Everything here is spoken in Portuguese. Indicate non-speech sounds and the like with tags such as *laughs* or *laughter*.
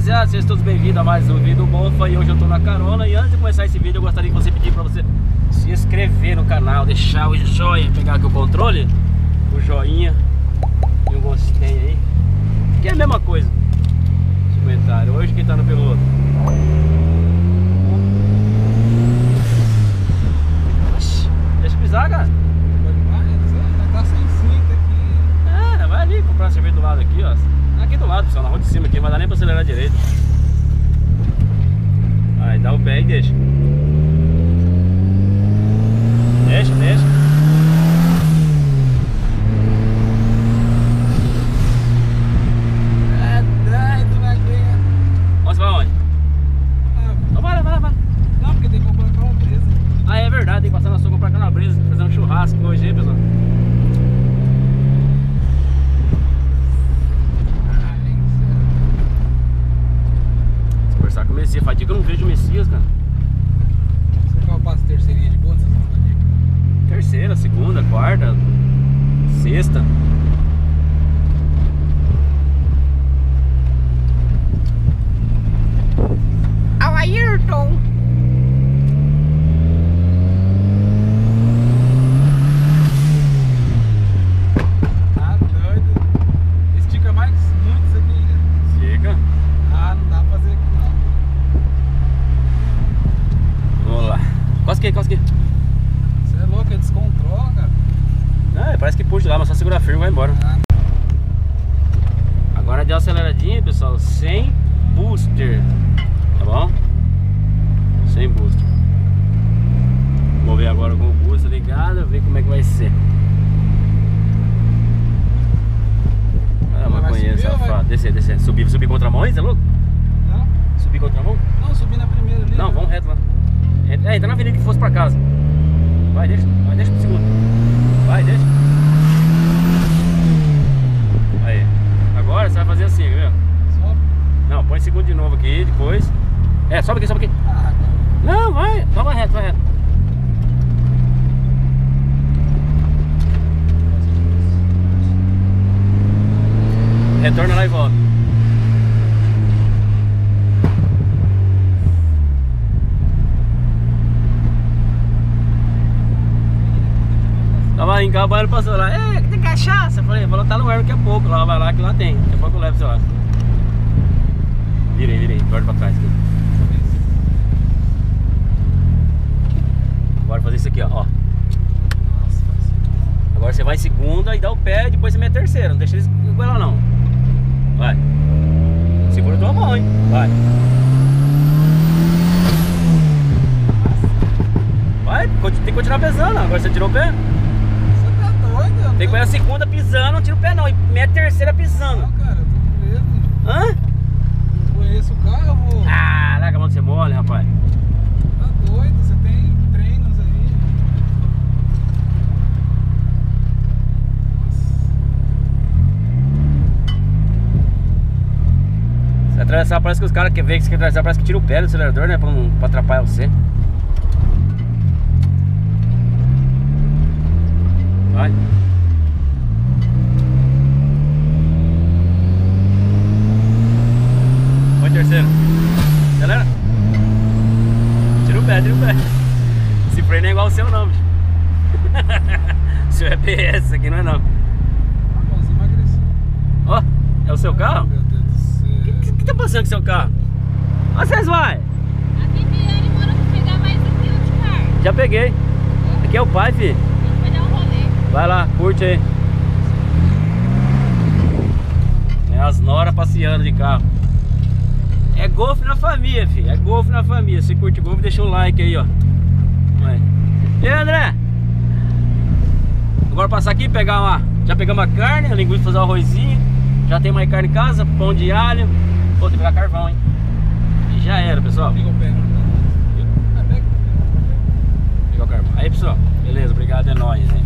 rapaziada, sejam todos bem-vindos a mais um vídeo Bofa E hoje eu tô na carona E antes de começar esse vídeo eu gostaria que você pedir pra você se inscrever no canal Deixar o joinha, pegar aqui o controle O joinha E o gostei aí Que é a mesma coisa Comentário, hoje quem tá no piloto Deixa eu pisar, cara Tá sem cinta aqui. É, vai ali comprar cerveja do lado aqui, ó. Aqui do lado, pessoal, na rua de cima aqui, não vai dar nem pra acelerar direito. Aí dá o pé e deixa. Deixa, deixa. É doido, magrinha. Ó, você vai onde? Ah, Então vai lá, vai lá, vai lá. não, porque tem que comprar calabresa. Ah, é verdade, tem que passar na sua comprar calabresa, fazer um churrasco hoje, hein, pessoal? Ai, Se conversar com o Messias, faz dia que eu não vejo o Messias, cara. Você qual passa terceirinha de boa nessa semana Terceira, segunda, quarta, sexta. Ao Ayrton. Tá doido. Estica mais muito isso aqui. Fica. Ah, não dá pra fazer aqui não. Vamos lá. Quase que, quase que. Você é louco, é descontrola, cara. Ah, parece que puxa lá, mas só segurar firme e vai embora. Ah, Agora deu aceleradinha, pessoal, sem booster, tá bom? Sem booster. Vou ver agora com o booster ligado, ver como é que vai ser. Ah, vai- safado. Descer, descer. Subir, subir contra a mão, hein, é louco? não? Subir contra a mão? Não, subi na primeira ali. Não, né? vamos reto lá. É, entra na avenida que fosse pra casa. Vai, deixa, vai, deixa pro segundo. Vai, deixa. Aí. Agora você vai fazer assim, viu? Sobe. Não, põe segundo de novo aqui, depois. É, sobe aqui, sobe aqui. Não, vai, vai reto, vai reto. Retorna lá e volta. Tava em Cabana, passou lá. É, tem cachaça. Eu falei, vou lotar no ar daqui a pouco. Lá vai lá que lá tem. Daqui a pouco eu levo, sei lá. Virei, virei, torce pra trás aqui. Bora fazer isso aqui, ó. Agora você vai em segunda e dá o pé e depois você mete a terceira. Não deixa eles igualar não. Vai. Segura tua mão, hein? Vai. Vai, tem que continuar pesando. Agora você tirou o pé. Você tá doido? Tem que pegar a segunda pisando, não tira o pé não. E mete a terceira pisando. Não, cara, eu tô com medo. Hã? Não conheço o carro, eu vou. Ah, larga a mão de ser mole, rapaz. Tá doido, você tem treinos aí. Se atravessar, parece que os caras que veem que você quer atravessar, parece que tira o pé do acelerador, né? Pra, não, pra atrapalhar você. Vai. Põe terceiro. Acelera. Tira o pé, tira o pé. Esse freio não é igual o seu não, bicho. *laughs* seu é PS, aqui não é não. Ah, emagreceu. Ó, é o seu carro? Meu Deus do céu. O que, tá passando com seu carro? Onde vocês vai? Pegar mais um quilo de carne. Já peguei. Aqui é o pai, filho. Vai dar um rolê. Vai lá, curte aí. É as noras passeando de carro. É golfe na família, filho. É golfe na família. Se curte golfe, deixa o like aí, ó. Vai. E aí, André? Agora passar aqui pegar uma. Já pegamos a carne, a linguiça fazer o arrozinho. Já tem mais carne em casa, pão de alho. Pô, tem que pegar carvão, hein? E já era, pessoal. Liga o pé, carvão. Aí, pessoal. Beleza, obrigado, é nóis, hein?